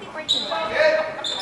Yeah.